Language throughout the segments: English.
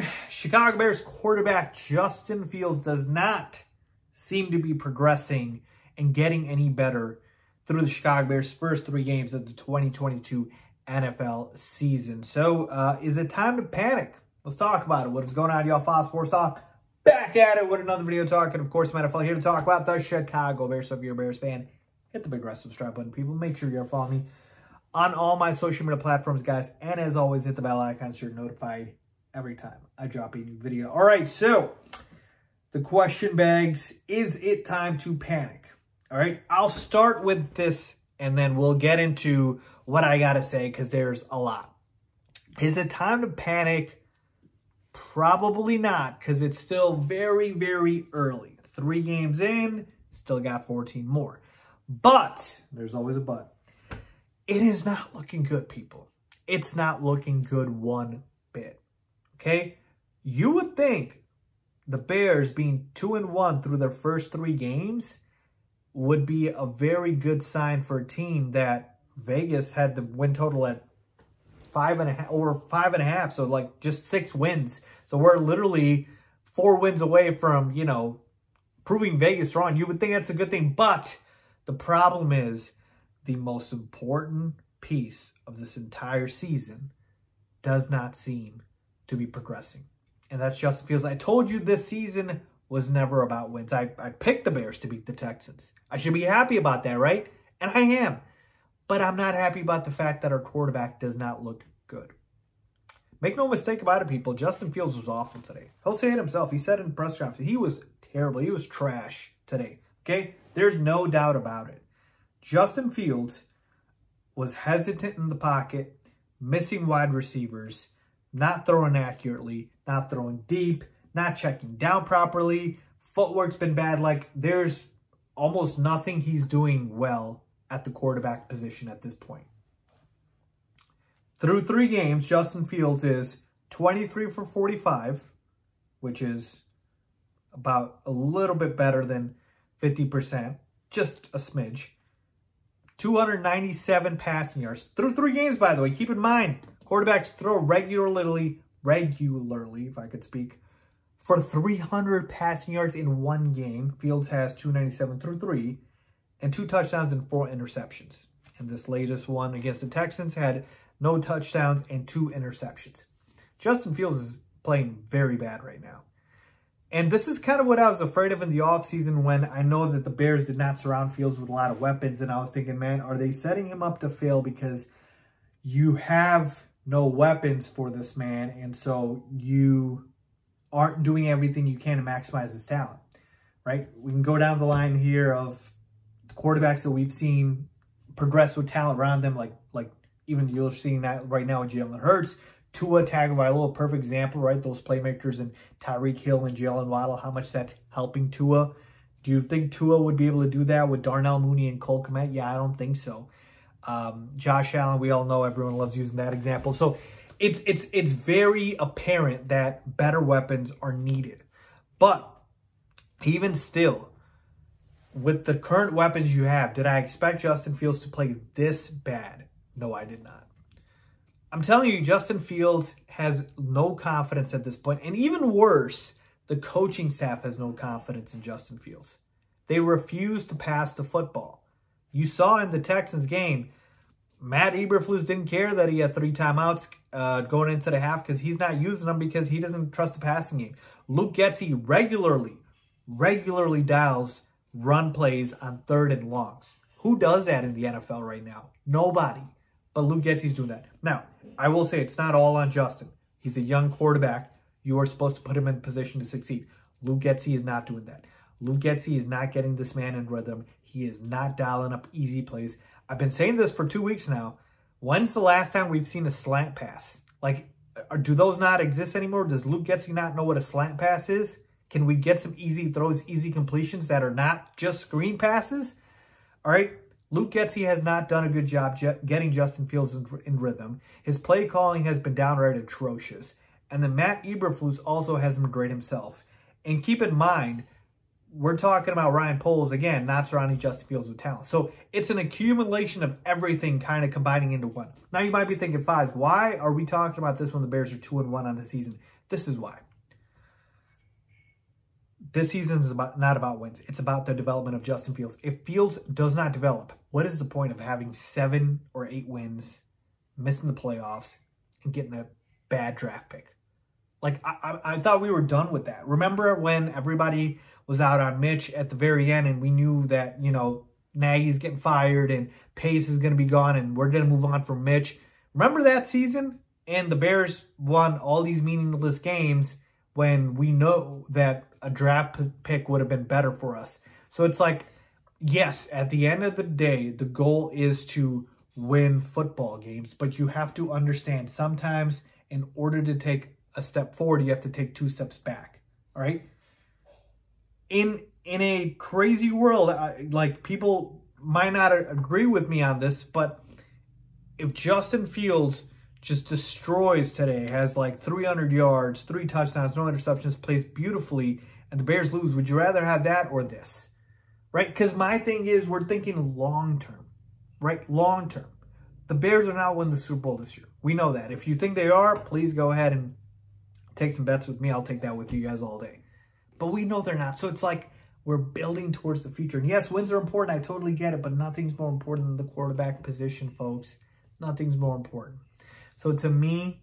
time, Chicago Bears quarterback Justin Fields does not seem to be progressing and getting any better through the Chicago Bears' first three games of the 2022 NFL season. So, uh, is it time to panic? Let's talk about it. What is going on, y'all? Faiz Sports Talk. Back at it with another video talking, of course, NFL here to talk about the Chicago Bears. So if you're a Bears fan, hit the big red subscribe button, people. Make sure you're following me on all my social media platforms, guys. And as always, hit the bell icon so you're notified every time I drop a new video. All right, so the question begs, is it time to panic? All right, I'll start with this and then we'll get into what I got to say because there's a lot. Is it time to panic? Probably not, because it's still very, very early. Three games in, still got 14 more. But, there's always a but, it is not looking good, people. It's not looking good one bit, okay? You would think the Bears being 2 and one through their first three games would be a very good sign for a team that Vegas had the win total at five and a half, over five and a half. So like just six wins. So we're literally four wins away from, you know, proving Vegas wrong. You would think that's a good thing. But the problem is the most important piece of this entire season does not seem to be progressing. And that's Justin Fields. I told you this season was never about wins. I, I picked the Bears to beat the Texans. I should be happy about that, right? And I am. But I'm not happy about the fact that our quarterback does not look good. Make no mistake about it, people. Justin Fields was awful today. He'll say it himself. He said in press conference, he was terrible. He was trash today. Okay? There's no doubt about it. Justin Fields was hesitant in the pocket, missing wide receivers, not throwing accurately, not throwing deep, not checking down properly. Footwork's been bad. Like, there's almost nothing he's doing well at the quarterback position at this point. Through three games, Justin Fields is 23 for 45, which is about a little bit better than 50%, just a smidge. 297 passing yards. Through three games, by the way. Keep in mind, quarterbacks throw regularly, regularly, if I could speak, for 300 passing yards in one game. Fields has 297 through three and two touchdowns and four interceptions. And this latest one against the Texans had no touchdowns and two interceptions. Justin Fields is playing very bad right now. And this is kind of what I was afraid of in the offseason when I know that the Bears did not surround Fields with a lot of weapons. And I was thinking, man, are they setting him up to fail because you have no weapons for this man. And so you aren't doing everything you can to maximize his talent, right? We can go down the line here of quarterbacks that we've seen progress with talent around them, like like even you're seeing that right now with Jalen Hurts, Tua Tagovailoa, perfect example, right? Those playmakers and Tyreek Hill and Jaylen Waddle, how much that's helping Tua. Do you think Tua would be able to do that with Darnell Mooney and Cole Kmet? Yeah, I don't think so. Um, Josh Allen, we all know everyone loves using that example. So it's it's it's very apparent that better weapons are needed. But even still, with the current weapons you have, did I expect Justin Fields to play this bad? No, I did not. I'm telling you, Justin Fields has no confidence at this point. And even worse, the coaching staff has no confidence in Justin Fields. They refuse to pass the football. You saw in the Texans game, Matt Eberflus didn't care that he had three timeouts uh, going into the half because he's not using them because he doesn't trust the passing game. Luke Getsy regularly, regularly dials run plays on third and longs. Who does that in the NFL right now? Nobody. But Luke Getsy's doing that. Now, I will say it's not all on Justin. He's a young quarterback. You are supposed to put him in position to succeed. Luke Getsy is not doing that. Luke Getsy is not getting this man in rhythm. He is not dialing up easy plays. I've been saying this for two weeks now. When's the last time we've seen a slant pass? Like, do those not exist anymore? Does Luke Getsy not know what a slant pass is? Can we get some easy throws, easy completions that are not just screen passes? All right. Luke Getsy has not done a good job getting Justin Fields in, in rhythm. His play calling has been downright atrocious. And then Matt Eberflus also hasn't been great himself. And keep in mind, we're talking about Ryan Poles, again, not surrounding Justin Fields with talent. So it's an accumulation of everything kind of combining into one. Now you might be thinking, Faiz, why are we talking about this when the Bears are 2 and one on the season? This is why. This season is about not about wins. It's about the development of Justin Fields. If Fields does not develop, what is the point of having seven or eight wins, missing the playoffs, and getting a bad draft pick? Like, I, I, I thought we were done with that. Remember when everybody was out on Mitch at the very end and we knew that, you know, Nagy's getting fired and Pace is going to be gone and we're going to move on from Mitch. Remember that season? And the Bears won all these meaningless games when we know that a draft pick would have been better for us. So it's like, yes, at the end of the day, the goal is to win football games, but you have to understand sometimes in order to take a step forward, you have to take two steps back. All right. In in a crazy world, like people might not agree with me on this, but if Justin Fields just destroys today, has like 300 yards, three touchdowns, no interceptions, plays beautifully, and the Bears lose, would you rather have that or this? Right? Because my thing is we're thinking long term, right? Long term. The Bears are not winning the Super Bowl this year. We know that. If you think they are, please go ahead and take some bets with me. I'll take that with you guys all day. But we know they're not. So it's like we're building towards the future. And yes, wins are important. I totally get it. But nothing's more important than the quarterback position, folks. Nothing's more important. So to me,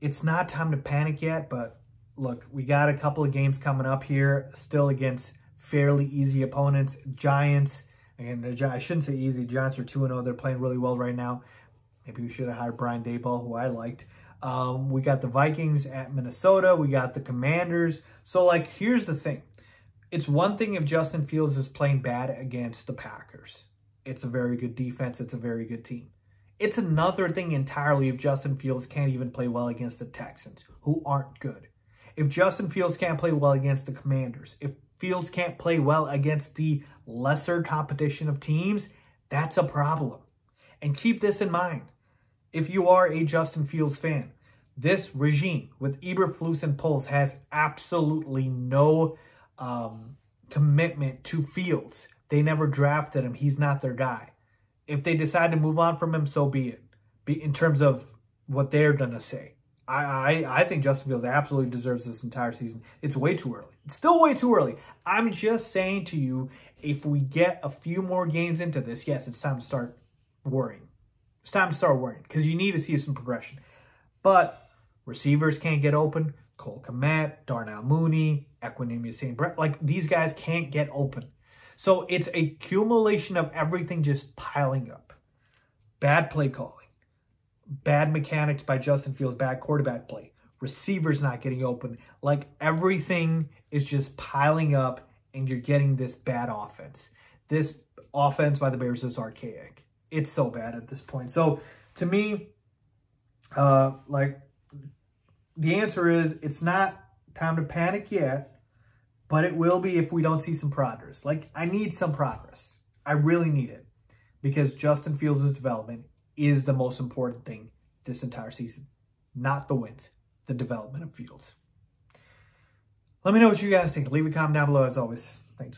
it's not time to panic yet. But look, we got a couple of games coming up here. Still against fairly easy opponents. Giants. Again, I shouldn't say easy. Giants are 2-0. They're playing really well right now. Maybe we should have hired Brian Daboll, who I liked. Um, we got the Vikings at Minnesota. We got the Commanders. So, like, here's the thing. It's one thing if Justin Fields is playing bad against the Packers. It's a very good defense. It's a very good team. It's another thing entirely if Justin Fields can't even play well against the Texans, who aren't good. If Justin Fields can't play well against the Commanders, if Fields can't play well against the lesser competition of teams, that's a problem. And keep this in mind if you are a Justin Fields fan. This regime with Eberflus and Poles has absolutely no um, commitment to Fields. They never drafted him. He's not their guy. If they decide to move on from him, so be it. Be, in terms of what they're going to say. I, I, I think Justin Fields absolutely deserves this entire season. It's way too early. It's still way too early. I'm just saying to you, if we get a few more games into this, yes, it's time to start worrying. It's time to start worrying because you need to see some progression. But receivers can't get open. Cole Kmet, Darnell Mooney, Equanimeous St. Brown, like these guys can't get open. So it's a accumulation of everything just piling up. Bad play calling, bad mechanics by Justin Fields, bad quarterback play, receivers not getting open. Like everything is just piling up and you're getting this bad offense. This offense by the Bears is archaic it's so bad at this point. So to me, uh, like the answer is it's not time to panic yet, but it will be if we don't see some progress. Like I need some progress. I really need it because Justin Fields' development is the most important thing this entire season, not the wins, the development of Fields. Let me know what you guys think. Leave a comment down below as always.